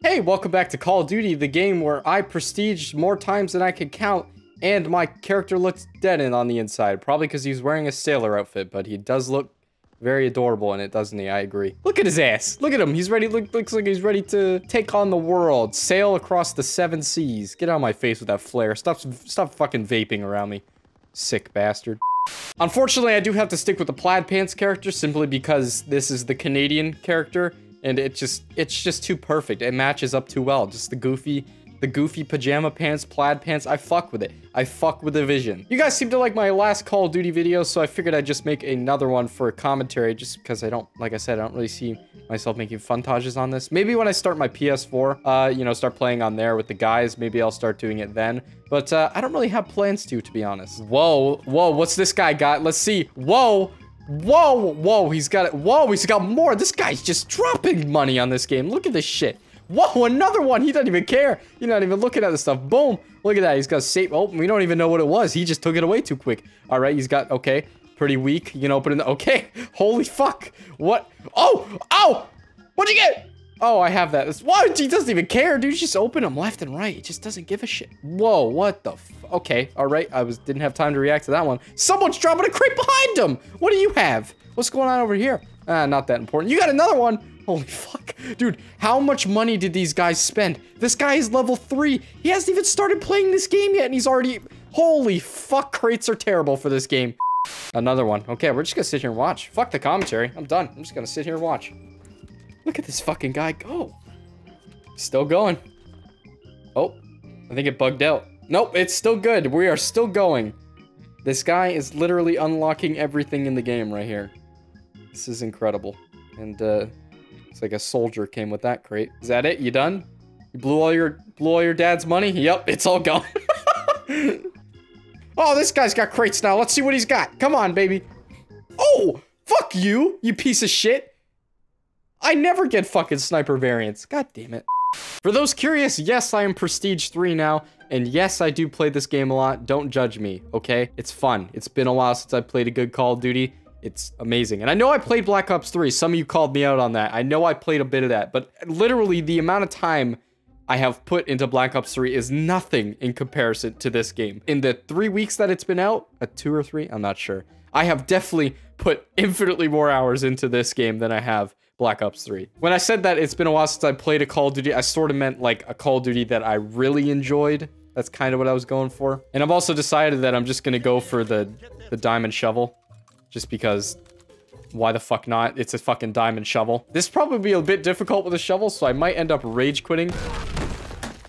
Hey, welcome back to Call of Duty, the game where I prestiged more times than I can count, and my character looks dead in on the inside. Probably because he's wearing a sailor outfit, but he does look very adorable in it, doesn't he? I agree. Look at his ass. Look at him. He's ready. Look, looks like he's ready to take on the world. Sail across the seven seas. Get out of my face with that flare. Stop, stop fucking vaping around me. Sick bastard. Unfortunately, I do have to stick with the plaid pants character simply because this is the Canadian character and it just it's just too perfect. It matches up too well. Just the goofy the goofy pajama pants, plaid pants. I fuck with it. I fuck with the vision. You guys seem to like my last Call of Duty video, so I figured I'd just make another one for a commentary just because I don't, like I said, I don't really see myself making funtages on this. Maybe when I start my PS4, uh, you know, start playing on there with the guys, maybe I'll start doing it then. But uh, I don't really have plans to, to be honest. Whoa, whoa, what's this guy got? Let's see. Whoa, whoa, whoa, he's got it. Whoa, he's got more. This guy's just dropping money on this game. Look at this shit. Whoa, another one. He doesn't even care. He's not even looking at the stuff. Boom. Look at that. He's got safe. Oh, we don't even know what it was. He just took it away too quick. All right, he's got, okay, pretty weak. You open it. Okay. Holy fuck. What? Oh, oh, what'd you get? Oh, I have that. What? He doesn't even care, dude. Just open them left and right. He just doesn't give a shit. Whoa, what the Okay, all right. I was didn't have time to react to that one. Someone's dropping a crate behind him. What do you have? What's going on over here? Ah, not that important. You got another one. Holy fuck. Dude, how much money did these guys spend? This guy is level 3. He hasn't even started playing this game yet, and he's already... Holy fuck, crates are terrible for this game. Another one. Okay, we're just gonna sit here and watch. Fuck the commentary. I'm done. I'm just gonna sit here and watch. Look at this fucking guy go. Still going. Oh, I think it bugged out. Nope, it's still good. We are still going. This guy is literally unlocking everything in the game right here. This is incredible. And, uh, it's like a soldier came with that crate. Is that it? You done? You blew all your blew all your dad's money? Yep, it's all gone. oh, this guy's got crates now. Let's see what he's got. Come on, baby. Oh, fuck you, you piece of shit. I never get fucking sniper variants. God damn it. For those curious, yes, I am Prestige 3 now, and yes, I do play this game a lot. Don't judge me, okay? It's fun. It's been a while since I played a good Call of Duty. It's amazing. And I know I played Black Ops 3. Some of you called me out on that. I know I played a bit of that, but literally the amount of time I have put into Black Ops 3 is nothing in comparison to this game. In the three weeks that it's been out, a two or three, I'm not sure. I have definitely put infinitely more hours into this game than I have Black Ops 3. When I said that it's been a while since I played a Call of Duty, I sort of meant like a Call of Duty that I really enjoyed. That's kind of what I was going for. And I've also decided that I'm just going to go for the, the diamond shovel. Just because why the fuck not? It's a fucking diamond shovel. This probably be a bit difficult with a shovel, so I might end up rage quitting.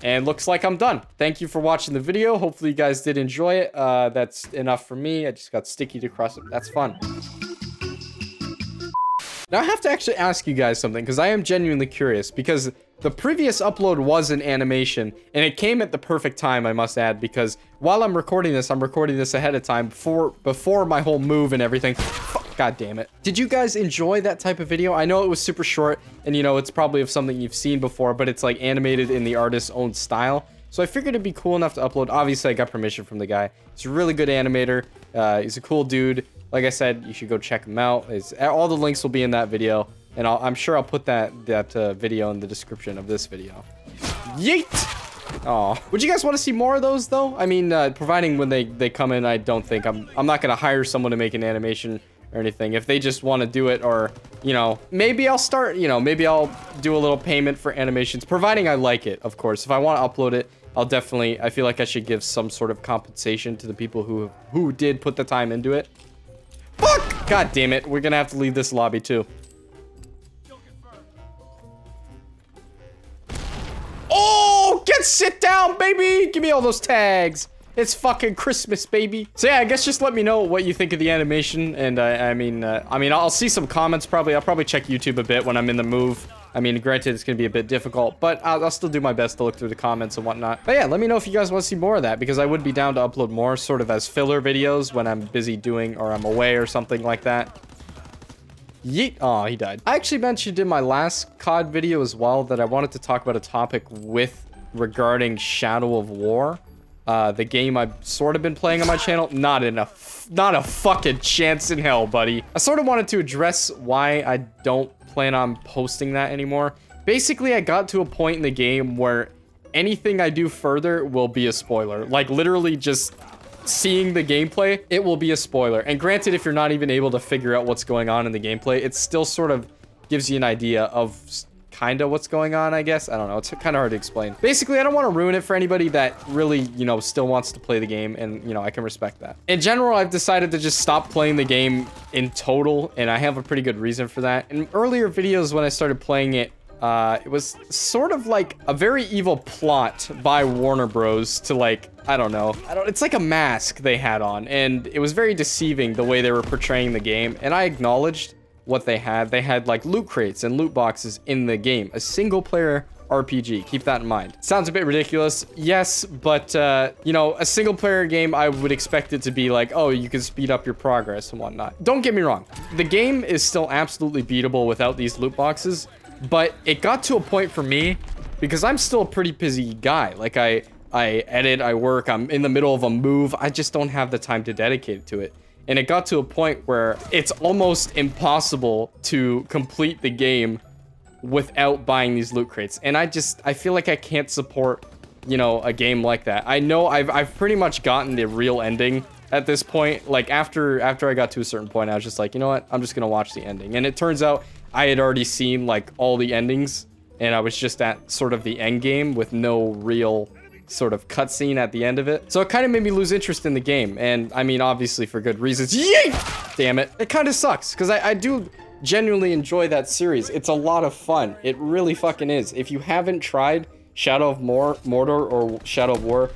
And looks like I'm done. Thank you for watching the video. Hopefully you guys did enjoy it. Uh, that's enough for me. I just got sticky to cross it. That's fun. Now I have to actually ask you guys something because I am genuinely curious because the previous upload was an animation and it came at the perfect time I must add because while I'm recording this I'm recording this ahead of time before before my whole move and everything. God damn it. Did you guys enjoy that type of video? I know it was super short and you know it's probably of something you've seen before but it's like animated in the artist's own style. So I figured it'd be cool enough to upload. Obviously I got permission from the guy. He's a really good animator. Uh, he's a cool dude like I said, you should go check them out. It's, all the links will be in that video, and i am sure I'll put that that uh, video in the description of this video. Yeet! Oh, would you guys want to see more of those though? I mean, uh, providing when they they come in, I don't think I'm I'm not gonna hire someone to make an animation or anything. If they just want to do it, or you know, maybe I'll start. You know, maybe I'll do a little payment for animations, providing I like it, of course. If I want to upload it, I'll definitely. I feel like I should give some sort of compensation to the people who who did put the time into it. Fuck! God damn it. We're gonna have to leave this lobby too. Oh! Get sit down, baby! Give me all those tags. It's fucking Christmas, baby. So yeah, I guess just let me know what you think of the animation. And uh, I mean, uh, I mean, I'll see some comments probably. I'll probably check YouTube a bit when I'm in the move. I mean, granted, it's going to be a bit difficult, but I'll, I'll, still do my best to look through the comments and whatnot. But yeah, let me know if you guys want to see more of that, because I would be down to upload more sort of as filler videos when I'm busy doing or I'm away or something like that. Yeet. Oh, he died. I actually mentioned in my last COD video as well that I wanted to talk about a topic with regarding Shadow of War. Uh, the game I've sort of been playing on my channel. Not a, not a fucking chance in hell, buddy. I sort of wanted to address why I don't plan on posting that anymore. Basically, I got to a point in the game where anything I do further will be a spoiler. Like literally just seeing the gameplay, it will be a spoiler. And granted, if you're not even able to figure out what's going on in the gameplay, it still sort of gives you an idea of kind of what's going on, I guess. I don't know. It's kind of hard to explain. Basically, I don't want to ruin it for anybody that really, you know, still wants to play the game. And, you know, I can respect that. In general, I've decided to just stop playing the game in total. And I have a pretty good reason for that. In earlier videos, when I started playing it, uh, it was sort of like a very evil plot by Warner Bros. to like, I don't know. I don't, it's like a mask they had on and it was very deceiving the way they were portraying the game. And I acknowledged what they had. They had like loot crates and loot boxes in the game, a single player RPG. Keep that in mind. Sounds a bit ridiculous. Yes, but, uh, you know, a single player game, I would expect it to be like, oh, you can speed up your progress and whatnot. Don't get me wrong. The game is still absolutely beatable without these loot boxes. But it got to a point for me because I'm still a pretty busy guy. Like I, I edit, I work, I'm in the middle of a move. I just don't have the time to dedicate to it. And it got to a point where it's almost impossible to complete the game without buying these loot crates. And I just, I feel like I can't support, you know, a game like that. I know I've, I've pretty much gotten the real ending at this point. Like after, after I got to a certain point, I was just like, you know what? I'm just going to watch the ending. And it turns out I had already seen like all the endings and I was just at sort of the end game with no real sort of cutscene at the end of it. So it kind of made me lose interest in the game. And I mean, obviously for good reasons. Damn it. It kind of sucks because I, I do genuinely enjoy that series. It's a lot of fun. It really fucking is. If you haven't tried Shadow of Mor Mordor or Shadow of War,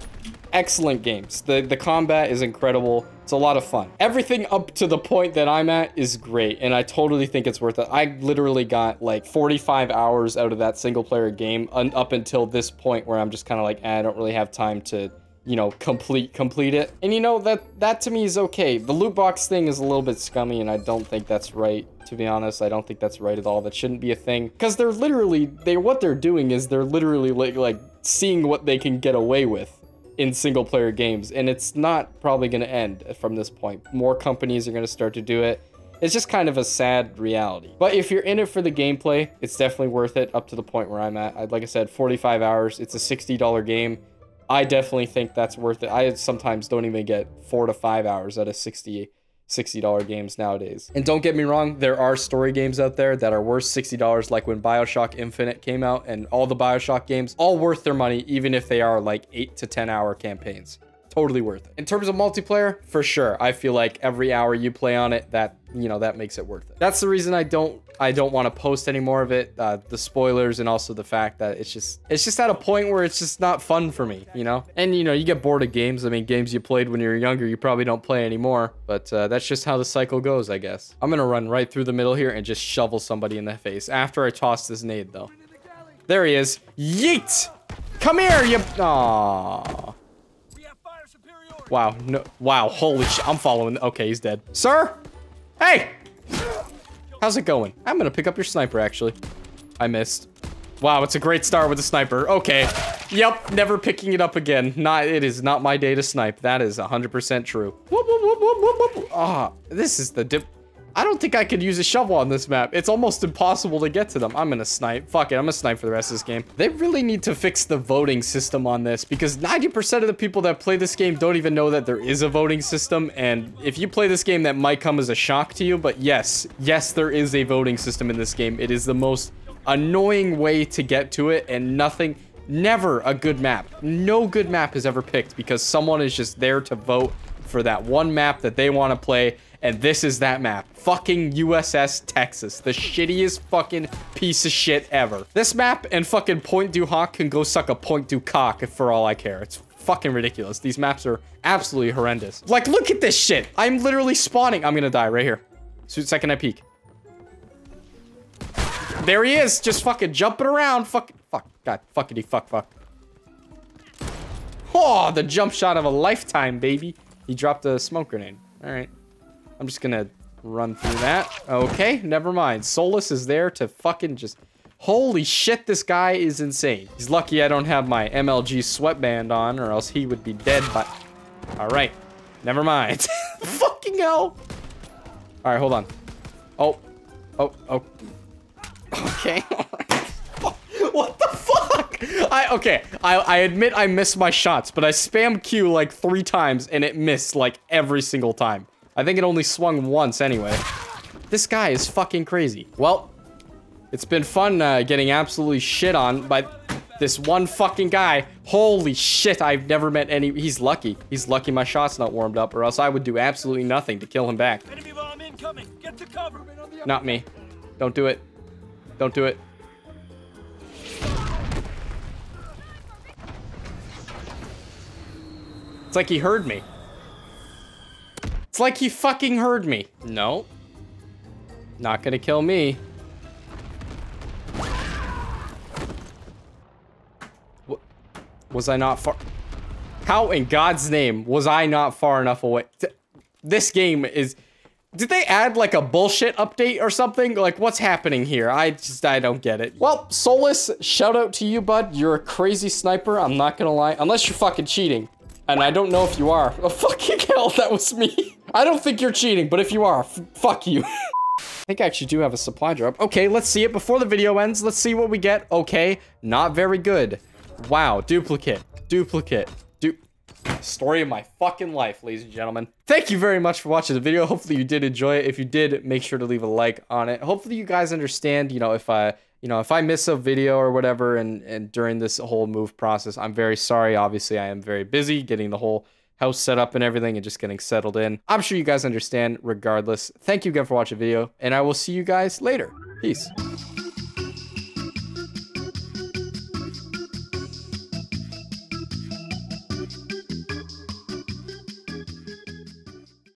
excellent games. The, the combat is incredible. It's a lot of fun. Everything up to the point that I'm at is great, and I totally think it's worth it. I literally got like 45 hours out of that single player game up until this point where I'm just kind of like, eh, I don't really have time to you know, complete complete it. And you know, that that to me is okay. The loot box thing is a little bit scummy and I don't think that's right. To be honest, I don't think that's right at all. That shouldn't be a thing. Because they're literally, they what they're doing is they're literally like, like seeing what they can get away with in single player games and it's not probably going to end from this point. More companies are going to start to do it. It's just kind of a sad reality. But if you're in it for the gameplay it's definitely worth it up to the point where i'm at. Like i said 45 hours it's a 60 dollar game. I definitely think that's worth it. I sometimes don't even get four to five hours at a 60 $60 games nowadays. And don't get me wrong, there are story games out there that are worth $60 like when BioShock Infinite came out and all the BioShock games, all worth their money even if they are like 8 to 10 hour campaigns totally worth it. In terms of multiplayer, for sure. I feel like every hour you play on it, that, you know, that makes it worth it. That's the reason I don't, I don't want to post any more of it. Uh, the spoilers and also the fact that it's just, it's just at a point where it's just not fun for me, you know? And, you know, you get bored of games. I mean, games you played when you were younger, you probably don't play anymore, but uh, that's just how the cycle goes, I guess. I'm going to run right through the middle here and just shovel somebody in the face after I toss this nade, though. There he is. Yeet! Come here, you... Aww. Wow, no, wow, holy shit, I'm following, okay, he's dead. Sir? Hey! How's it going? I'm gonna pick up your sniper, actually. I missed. Wow, it's a great start with the sniper. Okay. Yep, never picking it up again. Not, it is not my day to snipe. That is 100% true. Ah, oh, this is the dip. I don't think I could use a shovel on this map. It's almost impossible to get to them. I'm gonna snipe. Fuck it, I'm gonna snipe for the rest of this game. They really need to fix the voting system on this because 90% of the people that play this game don't even know that there is a voting system. And if you play this game, that might come as a shock to you. But yes, yes, there is a voting system in this game. It is the most annoying way to get to it and nothing never a good map no good map is ever picked because someone is just there to vote for that one map that they want to play and this is that map. Fucking USS Texas. The shittiest fucking piece of shit ever. This map and fucking Pointe du Hoc can go suck a Point du Cock for all I care. It's fucking ridiculous. These maps are absolutely horrendous. Like, look at this shit. I'm literally spawning. I'm gonna die right here. Second I peek. There he is, just fucking jumping around. Fuck, fuck, god, fuckity, fuck, fuck. Oh, the jump shot of a lifetime, baby. He dropped a smoke grenade. All right. I'm just gonna run through that. Okay, never mind. Solus is there to fucking just... Holy shit, this guy is insane. He's lucky I don't have my MLG sweatband on, or else he would be dead by... Alright, never mind. fucking hell! Alright, hold on. Oh. Oh, oh. Okay, What the fuck? I okay. I I admit I missed my shots, but I spammed Q like three times and it missed like every single time. I think it only swung once anyway. This guy is fucking crazy. Well, it's been fun uh, getting absolutely shit on by this one fucking guy. Holy shit, I've never met any- he's lucky. He's lucky my shot's not warmed up or else I would do absolutely nothing to kill him back. Enemy bomb incoming. Get to cover. Not me. Don't do it. Don't do it. It's like he heard me. It's like he fucking heard me. No. Not gonna kill me. Wa- Was I not far? How in God's name was I not far enough away? This game is... Did they add like a bullshit update or something? Like what's happening here? I just, I don't get it. Well, Solus, shout out to you, bud. You're a crazy sniper. I'm not gonna lie. Unless you're fucking cheating. And I don't know if you are. Oh, fucking hell, that was me. I don't think you're cheating, but if you are, fuck you. I think I actually do have a supply drop. Okay, let's see it before the video ends. Let's see what we get. Okay, not very good. Wow, duplicate, duplicate, du- Story of my fucking life, ladies and gentlemen. Thank you very much for watching the video. Hopefully you did enjoy it. If you did, make sure to leave a like on it. Hopefully you guys understand, you know, if I, you know, if I miss a video or whatever and, and during this whole move process, I'm very sorry. Obviously, I am very busy getting the whole house set up and everything and just getting settled in. I'm sure you guys understand regardless. Thank you again for watching the video and I will see you guys later. Peace.